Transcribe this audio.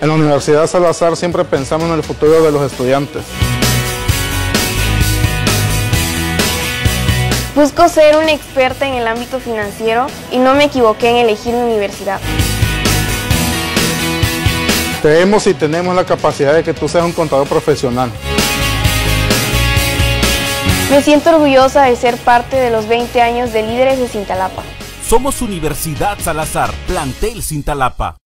En la Universidad Salazar siempre pensamos en el futuro de los estudiantes. Busco ser una experta en el ámbito financiero y no me equivoqué en elegir mi universidad. Creemos y tenemos la capacidad de que tú seas un contador profesional. Me siento orgullosa de ser parte de los 20 años de líderes de Cintalapa. Somos Universidad Salazar, plantel Cintalapa.